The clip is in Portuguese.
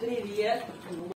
diria